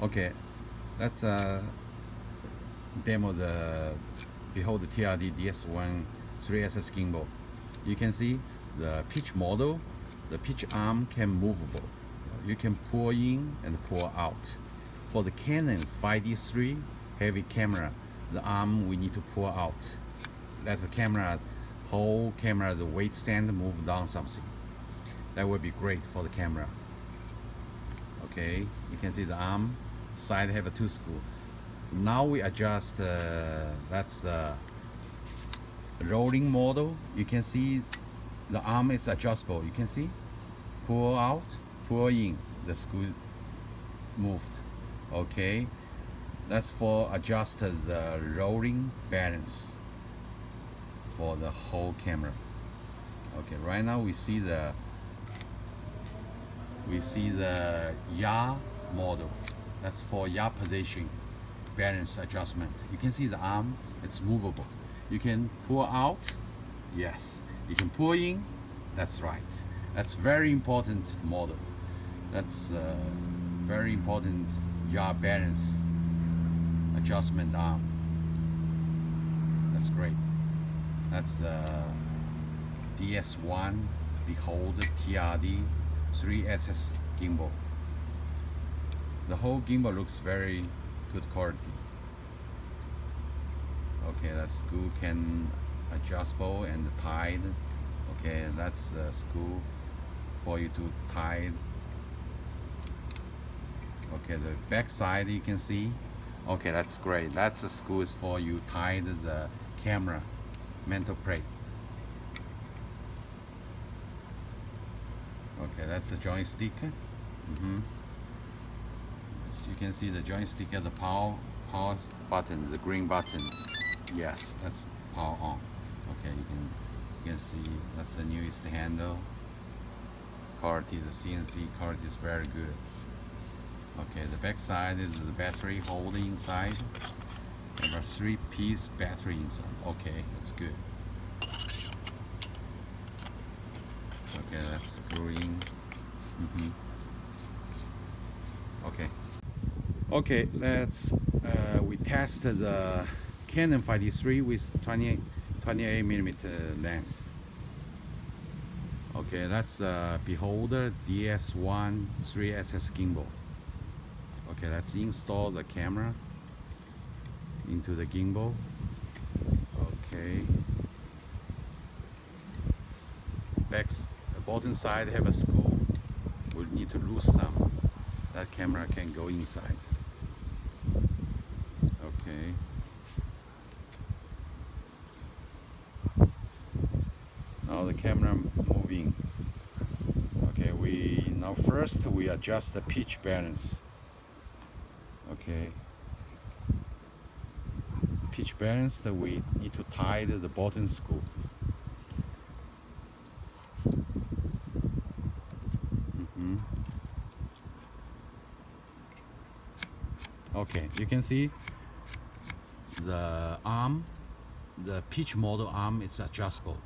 Okay, let's uh, demo the Beholder TRD DS1 3 axis gimbal. You can see the pitch model, the pitch arm can movable. You can pull in and pull out. For the Canon 5D3 heavy camera, the arm we need to pull out. Let the camera, whole camera, the weight stand move down something. That would be great for the camera. Okay, you can see the arm side have a two screw now we adjust uh, that's the rolling model. You can see the arm is adjustable. You can see pull out pull in. The screw moved. Okay. That's for adjust the rolling balance for the whole camera. Okay right now we see the we see the yaw model that's for yaw position balance adjustment. You can see the arm, it's movable. You can pull out, yes. You can pull in, that's right. That's very important model. That's uh, very important yaw balance adjustment arm. That's great. That's the DS1 Beholder TRD 3 axis gimbal. The whole gimbal looks very good quality. Okay, the screw can adjustable and tied. Okay, that's the screw for you to tie. Okay, the back side you can see. Okay, that's great. That's the screws for you tie the camera mantle plate. Okay, that's a joystick. Mm -hmm. You can see the joystick at the power power button, the green button. Yes, that's power on. Okay, you can you can see that's the newest handle. Quality, the CNC quality is very good. Okay, the back side is the battery holding inside. And a three-piece battery inside. Okay, that's good. Okay, that's screwing. Mm -hmm. Okay. Okay, let's uh, we test the Canon 5D3 with 20, 28 millimeter lens. Okay, that's uh, Beholder DS1 3 axis gimbal. Okay, let's install the camera into the gimbal. Okay. Back, the bottom side have a screw. We need to lose some. That camera can go inside. Now the camera moving. Okay we now first we adjust the pitch balance okay. Pitch balance that we need to tie the bottom screw mm -hmm. okay you can see the arm the pitch model arm is adjustable.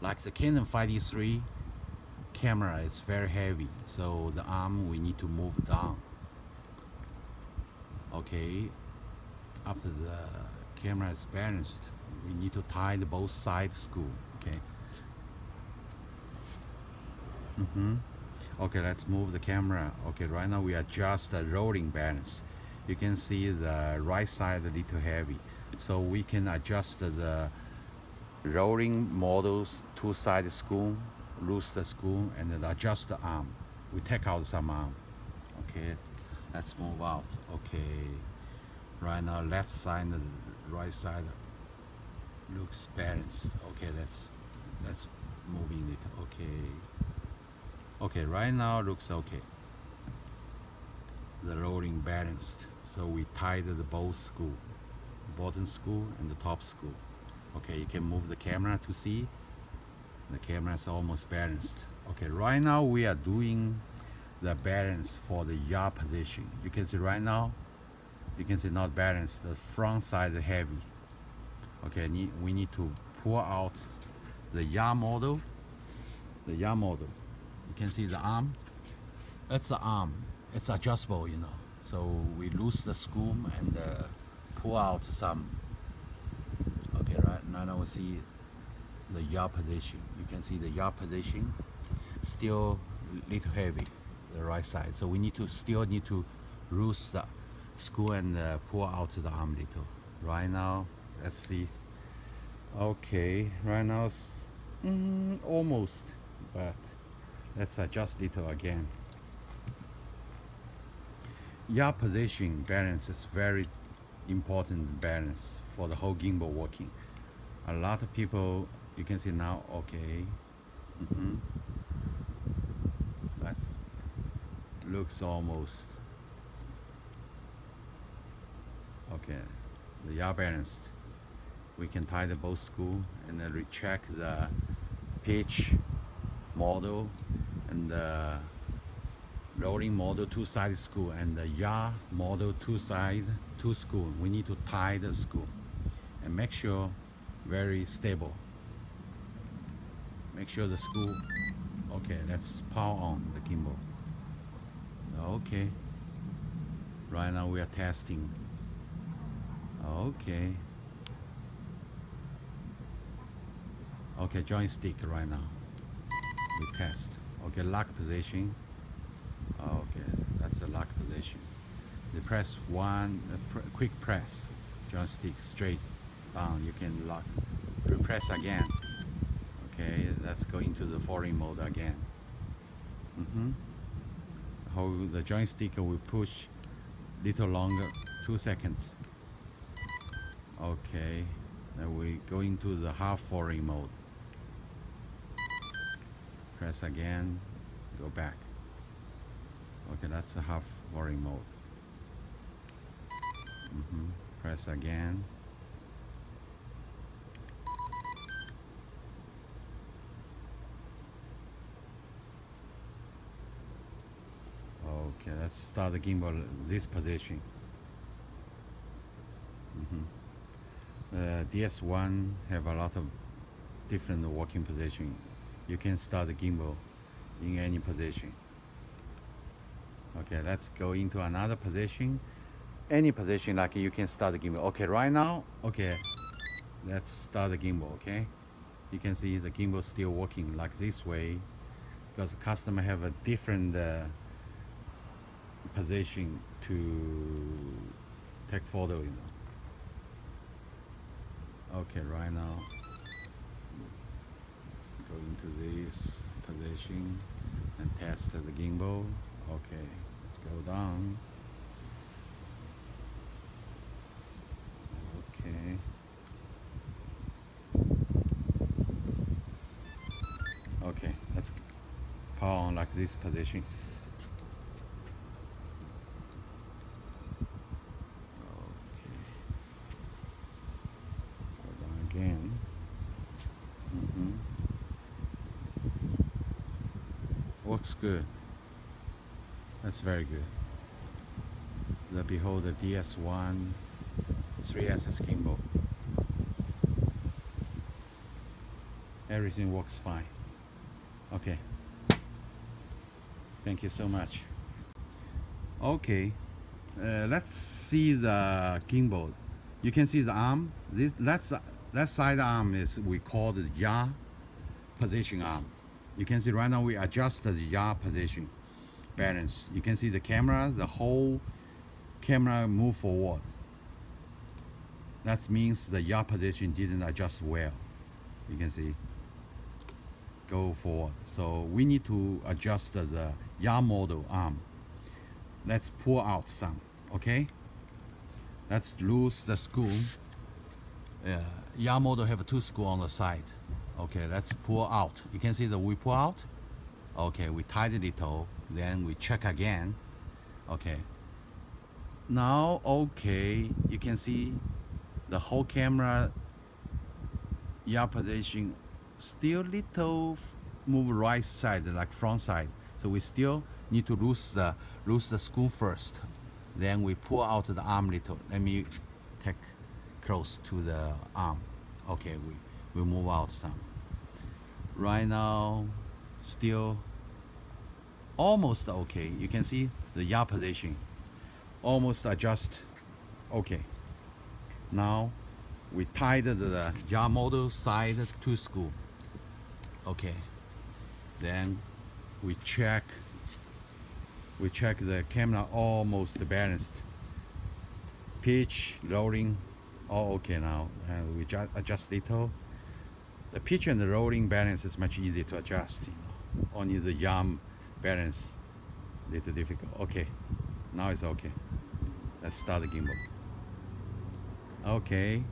Like the Canon 5D3 camera is very heavy so the arm we need to move down. Okay after the camera is balanced we need to tie the both side screw okay? Mm -hmm. okay let's move the camera. Okay right now we adjust the rolling balance you can see the right side a little heavy. So we can adjust the rolling models two side screw loose the screw and then adjust the arm. We take out some arm. Okay let's move out. Okay right now left side and right side looks balanced. Okay let's let's moving it. Okay. Okay right now looks okay. The rolling balanced so we tied the both screw bottom screw and the top screw okay you can move the camera to see. The camera is almost balanced. Okay right now we are doing the balance for the yaw position. You can see right now you can see not balanced the front side is heavy. Okay need, we need to pull out the yaw model the yaw model. You can see the arm? That's the arm. It's adjustable you know so we lose the screw and uh, pull out some. Okay right now we see the yaw position. You can see the yaw position still a little heavy the right side. So we need to still need to loose the screw and uh, pull out the arm little. Right now let's see. Okay right now mm, almost but let's adjust little again yaw position balance is very important balance for the whole gimbal working a lot of people you can see now okay mm -hmm. that looks almost okay the yaw balanced we can tie the both screw and then recheck the pitch model and the rolling model two side screw and the yaw model two side two screw we need to tie the screw and make sure very stable. Make sure the screw okay let's power on the gimbal. Okay. Right now we are testing. Okay. Okay joystick right now. We test. Okay lock position okay. That's the lock position you press one uh, pr quick press. Joystick straight down. You can lock. Press again. Okay let's go into the foreign mode again. Mm -hmm. hold the joystick will push little longer two seconds. Okay. Then we go into the half foreign mode. Press again. Go back okay that's the half foreign mode mm -hmm. press again okay let's start the gimbal this position mm -hmm. Uh, DS1 have a lot of different working position. You can start the gimbal in any position. Okay, let's go into another position. Any position like you can start the gimbal. Okay, right now, okay, let's start the gimbal, okay? You can see the gimbal still working like this way because the customer have a different uh, position to take photo, you know. Okay, right now, go into this position and test the gimbal. Okay, let's go down. Okay. Okay, let's power on like this position. Again. Mm-hmm. Works good. That's very good. The Beholder DS1 3 axis gimbal. Everything works fine. Okay. Thank you so much. Okay. Uh, let's see the gimbal. You can see the arm. This left, left side arm is we call the yaw position arm. You can see right now we adjust the yaw position balance. You can see the camera, the whole camera move forward. That means the yaw position didn't adjust well. You can see go forward. So we need to adjust the yaw model arm. Let's pull out some, okay? Let's loose the screw. Uh, yaw model have two screw on the side. Okay, let's pull out. You can see that we pull out. Okay, we tied it little, then we check again. Okay. Now, okay, you can see the whole camera yaw position still little move right side, like front side. So we still need to loose the loose the screw first. Then we pull out the arm little. Let me take close to the arm. Okay, we, we move out some right now still almost okay. You can see the yaw position. Almost adjust okay. Now we tied the yaw motor side to screw okay. Then we check we check the camera almost balanced. Pitch rolling all okay now. And we just adjust little. The pitch and the rolling balance is much easier to adjust you know. only the yaw balance little difficult. Okay now it's okay. Let's start the gimbal. Okay.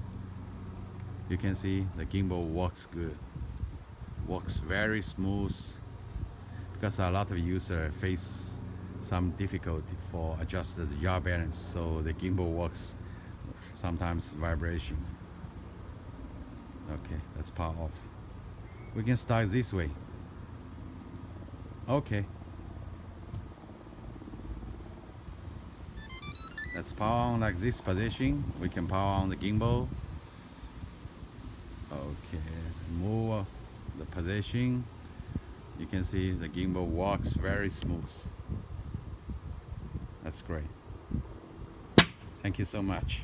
You can see the gimbal works good. Works very smooth because a lot of users face some difficulty for adjust the yaw balance so the gimbal works sometimes vibration. Okay let's power off. We can start this way. Okay let's power on like this position. We can power on the gimbal. Okay move the position. You can see the gimbal walks very smooth. That's great. Thank you so much